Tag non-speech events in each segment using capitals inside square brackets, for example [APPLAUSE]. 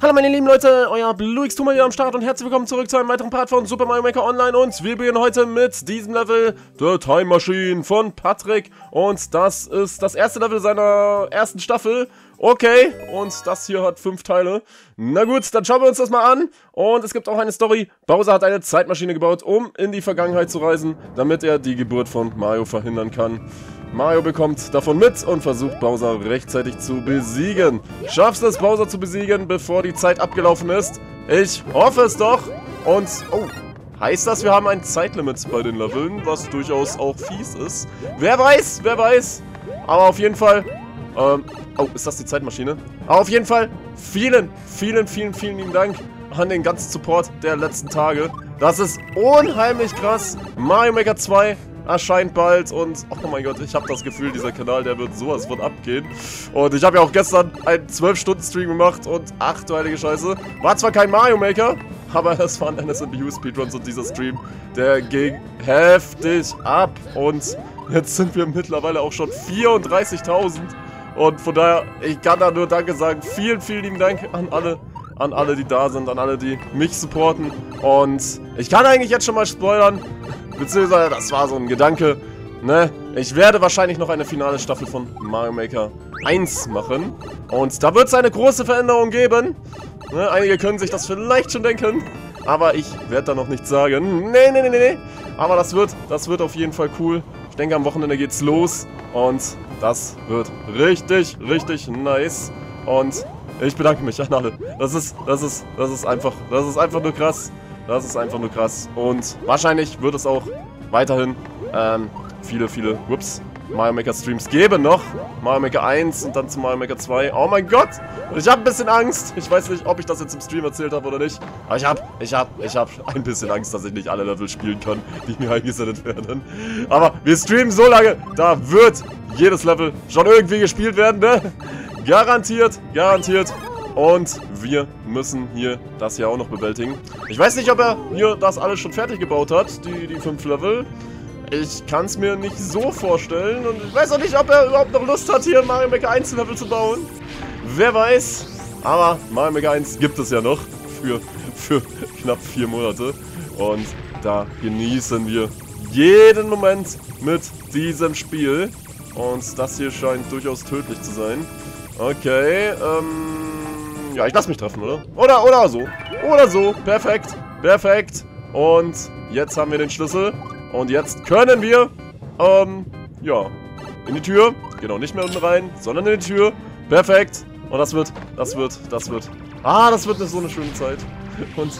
Hallo meine lieben Leute, euer Blue Tumor hier am Start und herzlich willkommen zurück zu einem weiteren Part von Super Mario Maker Online und wir beginnen heute mit diesem Level, The Time Machine von Patrick und das ist das erste Level seiner ersten Staffel. Okay, und das hier hat fünf Teile. Na gut, dann schauen wir uns das mal an. Und es gibt auch eine Story. Bowser hat eine Zeitmaschine gebaut, um in die Vergangenheit zu reisen, damit er die Geburt von Mario verhindern kann. Mario bekommt davon mit und versucht Bowser rechtzeitig zu besiegen. Schaffst es, Bowser zu besiegen, bevor die Zeit abgelaufen ist? Ich hoffe es doch. Und, oh, heißt das, wir haben ein Zeitlimit bei den Leveln, was durchaus auch fies ist? Wer weiß, wer weiß. Aber auf jeden Fall, ähm, oh, ist das die Zeitmaschine? Aber auf jeden Fall, vielen, vielen, vielen, vielen lieben Dank an den ganzen Support der letzten Tage. Das ist unheimlich krass. Mario Maker 2 erscheint bald und oh mein Gott, ich habe das Gefühl, dieser Kanal, der wird sowas von abgehen. Und ich habe ja auch gestern einen 12-Stunden-Stream gemacht und ach du heilige Scheiße. War zwar kein Mario Maker, aber es waren NSNBU Speedruns und dieser Stream, der ging heftig ab und jetzt sind wir mittlerweile auch schon 34.000 und von daher, ich kann da nur Danke sagen. Vielen, vielen lieben Dank an alle, an alle, die da sind, an alle, die mich supporten und ich kann eigentlich jetzt schon mal spoilern, Beziehungsweise, das war so ein Gedanke, ne? Ich werde wahrscheinlich noch eine finale Staffel von Mario Maker 1 machen. Und da wird es eine große Veränderung geben. Ne? Einige können sich das vielleicht schon denken. Aber ich werde da noch nichts sagen. Nee, nee, nee, nee. Aber das wird, das wird auf jeden Fall cool. Ich denke, am Wochenende geht's los. Und das wird richtig, richtig nice. Und ich bedanke mich an alle. Das ist, das ist, das ist einfach, das ist einfach nur krass. Das ist einfach nur krass. Und wahrscheinlich wird es auch weiterhin ähm, viele, viele, whoops, Mario Maker Streams geben noch. Mario Maker 1 und dann zu Mario Maker 2. Oh mein Gott! Und ich habe ein bisschen Angst. Ich weiß nicht, ob ich das jetzt im Stream erzählt habe oder nicht. Aber ich habe, ich habe, ich habe ein bisschen Angst, dass ich nicht alle Level spielen kann, die mir eingesendet werden. Aber wir streamen so lange, da wird jedes Level schon irgendwie gespielt werden, ne? Garantiert, garantiert. Und wir müssen hier das hier auch noch bewältigen. Ich weiß nicht, ob er hier das alles schon fertig gebaut hat, die, die fünf Level. Ich kann es mir nicht so vorstellen und ich weiß auch nicht, ob er überhaupt noch Lust hat, hier Mario Maker 1 Level zu bauen. Wer weiß. Aber Mario Maker 1 gibt es ja noch für, für knapp vier Monate. Und da genießen wir jeden Moment mit diesem Spiel. Und das hier scheint durchaus tödlich zu sein. Okay, ähm... Ja, ich lasse mich treffen, oder? Oder, oder so. Oder so. Perfekt. Perfekt. Und jetzt haben wir den Schlüssel. Und jetzt können wir, ähm, ja, in die Tür. Genau, nicht mehr unten rein, sondern in die Tür. Perfekt. Und das wird, das wird, das wird. Ah, das wird so eine schöne Zeit. Und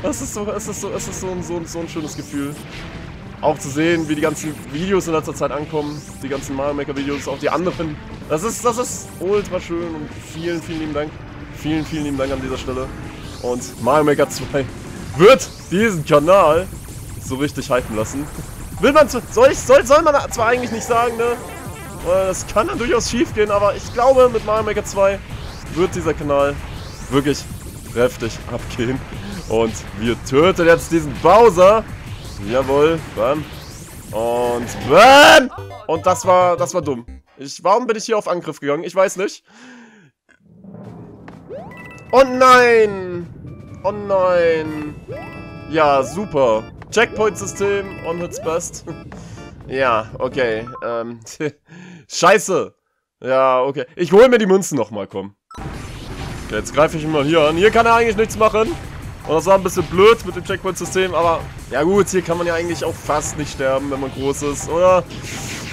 das ist so, es ist so, es ist so ein, so, ein, so ein schönes Gefühl. Auch zu sehen, wie die ganzen Videos in letzter Zeit ankommen. Die ganzen Mario Maker Videos, auch die anderen. Das ist, das ist ultra schön und vielen, vielen lieben Dank. Vielen, vielen lieben Dank an dieser Stelle. Und Mario Maker 2 wird diesen Kanal so richtig hypen lassen. Will man zu, soll, ich, soll, soll man zwar eigentlich nicht sagen, ne? Das kann dann durchaus schief gehen, aber ich glaube, mit Mario Maker 2 wird dieser Kanal wirklich kräftig abgehen. Und wir töten jetzt diesen Bowser. Jawohl, bam. Und bam! Und das war, das war dumm. Ich, warum bin ich hier auf Angriff gegangen? Ich weiß nicht. Oh nein! Oh nein! Ja, super. Checkpoint-System on its best. [LAUGHS] ja, okay. Ähm, [LAUGHS] Scheiße. Ja, okay. Ich hole mir die Münzen nochmal, komm. Okay, jetzt greife ich ihn mal hier an. Hier kann er eigentlich nichts machen. Und das war ein bisschen blöd mit dem Checkpoint-System, aber ja gut, hier kann man ja eigentlich auch fast nicht sterben, wenn man groß ist, oder?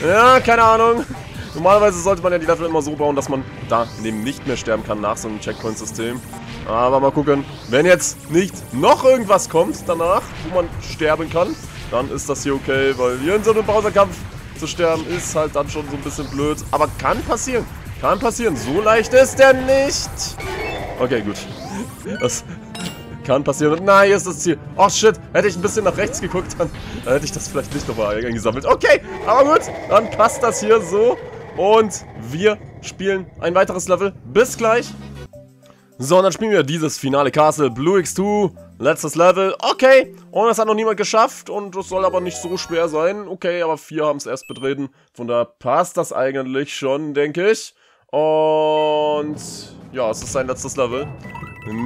Ja, keine Ahnung. Normalerweise sollte man ja die Level immer so bauen, dass man da eben nicht mehr sterben kann nach so einem Checkpoint-System. Aber mal gucken, wenn jetzt nicht noch irgendwas kommt danach, wo man sterben kann, dann ist das hier okay, weil hier in so einem Browserkampf zu sterben ist halt dann schon so ein bisschen blöd. Aber kann passieren, kann passieren. So leicht ist der nicht. Okay, gut. [LAUGHS] Das kann passieren. Nein, hier ist das Ziel. Oh shit, hätte ich ein bisschen nach rechts geguckt, dann, dann hätte ich das vielleicht nicht nochmal eingesammelt. Okay, aber gut, dann passt das hier so. Und wir spielen ein weiteres Level. Bis gleich. So, und dann spielen wir dieses finale Castle, Blue X2, letztes Level, okay, und das hat noch niemand geschafft und das soll aber nicht so schwer sein, okay, aber vier haben es erst betreten, von daher passt das eigentlich schon, denke ich, und ja, es ist sein letztes Level,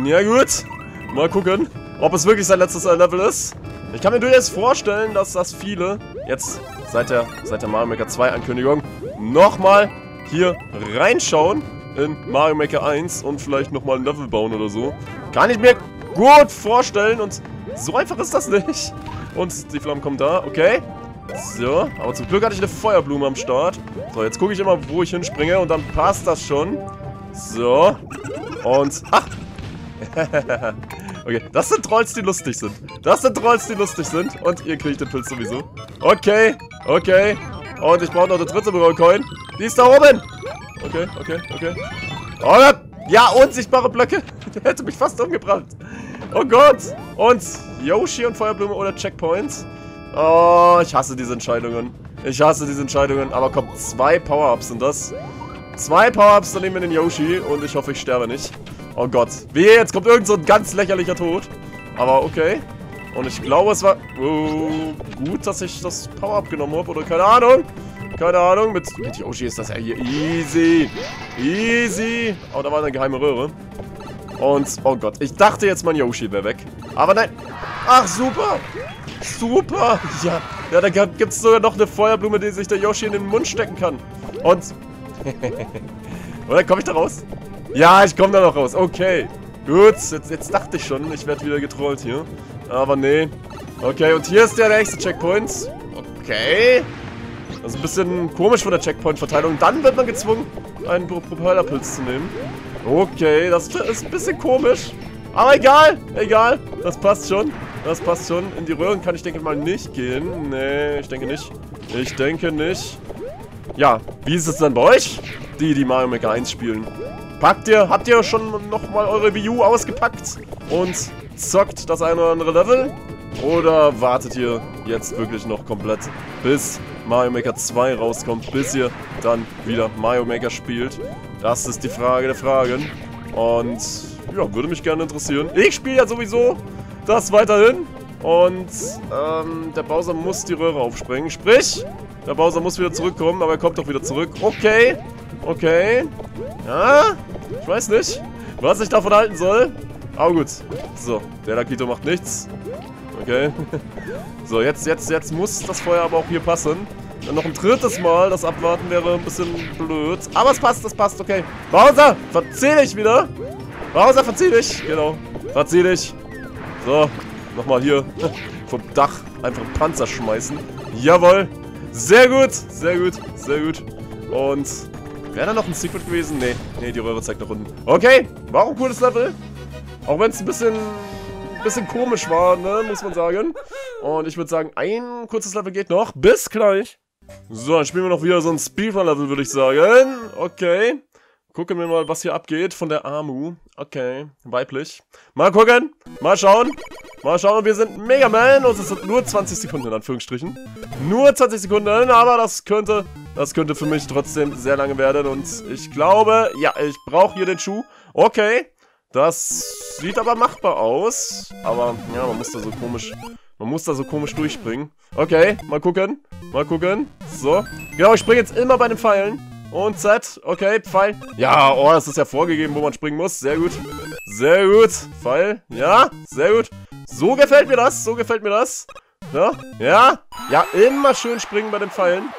Ja gut. Mal gucken, ob es wirklich sein letztes Level ist. Ich kann mir durchaus vorstellen, dass das viele jetzt seit der, seit der Mario Maker 2 Ankündigung nochmal hier reinschauen in Mario Maker 1 und vielleicht nochmal ein Level bauen oder so. Kann ich mir gut vorstellen und so einfach ist das nicht. Und die Flammen kommen da, okay. So, aber zum Glück hatte ich eine Feuerblume am Start. So, jetzt gucke ich immer, wo ich hinspringe und dann passt das schon. So. Und, ach. [LAUGHS] okay, das sind Trolls, die lustig sind. Das sind Trolls, die lustig sind. Und ihr kriegt den Pilz sowieso. Okay, okay. Und ich brauche noch eine dritte Coin. Die ist da oben. Okay, okay, okay. Oh. Ja, unsichtbare Blöcke. [LAUGHS] Der hätte mich fast umgebracht. Oh Gott. Und Yoshi und Feuerblume oder Checkpoints. Oh, ich hasse diese Entscheidungen. Ich hasse diese Entscheidungen. Aber komm, zwei Power-Ups sind das. Zwei Power-Ups, dann nehmen wir den Yoshi. Und ich hoffe, ich sterbe nicht. Oh Gott. Wehe, jetzt kommt irgend so ein ganz lächerlicher Tod. Aber okay. Und ich glaube, es war oh, gut, dass ich das Power-Up genommen habe. Oder keine Ahnung. Keine Ahnung. Mit, mit Yoshi ist das ja hier easy. Easy. Oh, da war eine geheime Röhre. Und, oh Gott, ich dachte jetzt, mein Yoshi wäre weg. Aber nein. Ach, super. Super. Ja, ja da gibt es sogar noch eine Feuerblume, die sich der Yoshi in den Mund stecken kann. Und... [LAUGHS] Oder komme ich da raus? Ja, ich komme da noch raus. Okay. Gut, jetzt, jetzt dachte ich schon, ich werde wieder getrollt hier. Aber nee. Okay, und hier ist der nächste Checkpoint. Okay. Das ist ein bisschen komisch von der Checkpoint-Verteilung. Dann wird man gezwungen, einen Propellerpilz zu nehmen. Okay, das ist ein bisschen komisch. Aber egal, egal. Das passt schon. Das passt schon. In die Röhren kann ich denke mal nicht gehen. Nee, ich denke nicht. Ich denke nicht. Ja, wie ist es dann bei euch? Die, die Mario Maker 1 spielen. Packt ihr, habt ihr schon nochmal eure Wii U ausgepackt und zockt das eine oder andere Level? Oder wartet ihr jetzt wirklich noch komplett, bis Mario Maker 2 rauskommt, bis ihr dann wieder Mario Maker spielt? Das ist die Frage der Fragen. Und ja, würde mich gerne interessieren. Ich spiele ja sowieso das weiterhin. Und ähm, der Bowser muss die Röhre aufspringen. Sprich, der Bowser muss wieder zurückkommen, aber er kommt doch wieder zurück. Okay, okay. Ja, ich weiß nicht, was ich davon halten soll. Aber gut. So, der Lakito macht nichts. Okay. [LAUGHS] So, jetzt, jetzt, jetzt muss das Feuer aber auch hier passen. Dann noch ein drittes Mal. Das Abwarten wäre ein bisschen blöd. Aber es passt, es passt, okay. Bowser, verzieh dich wieder. Bowser, verzieh dich. Genau, verzieh dich. So, nochmal hier [LAUGHS] vom Dach einfach einen Panzer schmeißen. Jawohl. Sehr gut, sehr gut, sehr gut. Und wäre da noch ein Secret gewesen? Nee, nee, die Röhre zeigt nach unten. Okay, war auch ein cooles Level. Auch wenn es ein bisschen bisschen komisch war, ne, muss man sagen. Und ich würde sagen, ein kurzes Level geht noch. Bis gleich. So, dann spielen wir noch wieder so ein Speedrun-Level, würde ich sagen. Okay. Gucken wir mal, was hier abgeht von der Amu. Okay, weiblich. Mal gucken, mal schauen. Mal schauen, wir sind Mega Man und es sind nur 20 Sekunden in Anführungsstrichen. Nur 20 Sekunden, aber das könnte, das könnte für mich trotzdem sehr lange werden. Und ich glaube, ja, ich brauche hier den Schuh. Okay, das sieht aber machbar aus. Aber, ja, man muss da so komisch... Man muss da so komisch durchspringen. Okay, mal gucken. Mal gucken. So. Genau, ich springe jetzt immer bei den Pfeilen. Und Z. Okay, Pfeil. Ja, oh, das ist ja vorgegeben, wo man springen muss. Sehr gut. Sehr gut. Pfeil. Ja, sehr gut. So gefällt mir das. So gefällt mir das. Ja, ja. Ja, immer schön springen bei den Pfeilen.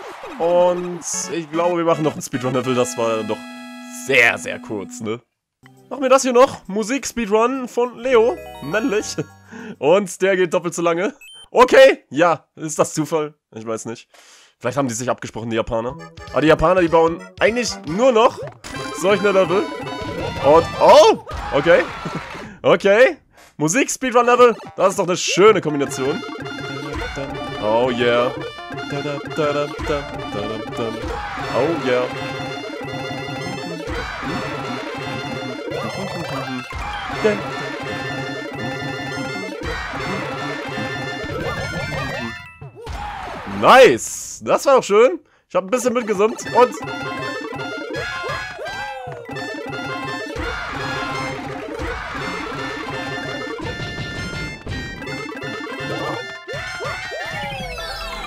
Und ich glaube, wir machen noch ein Speedrun-Level. Das war doch sehr, sehr kurz, ne? Machen wir das hier noch. Musik-Speedrun von Leo. Männlich. Und der geht doppelt so lange. Okay, ja. Ist das Zufall? Ich weiß nicht. Vielleicht haben die sich abgesprochen, die Japaner. Aber die Japaner, die bauen eigentlich nur noch solche Level. Und, oh, okay. [LAUGHS] Okay. Musik, Speedrun Level. Das ist doch eine schöne Kombination. Oh yeah. Oh yeah. Nice! Das war doch schön. Ich habe ein bisschen mitgesummt und...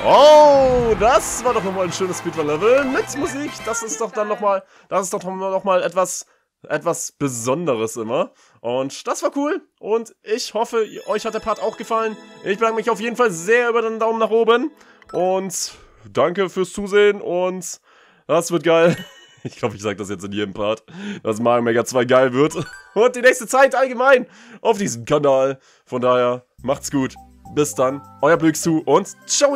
Oh, das war doch nochmal ein schönes Speedrun-Level mit Musik. Das ist doch dann nochmal, das ist doch nochmal etwas etwas Besonderes immer. Und das war cool. Und ich hoffe, euch hat der Part auch gefallen. Ich bedanke mich auf jeden Fall sehr über den Daumen nach oben. Und danke fürs Zusehen. Und das wird geil. [LAUGHS] Ich glaube, ich sage das jetzt in jedem Part, dass Mario Mega 2 geil wird. [LAUGHS] Und die nächste Zeit allgemein auf diesem Kanal. Von daher, macht's gut. Bis dann. Euer Blöckstu und ciao!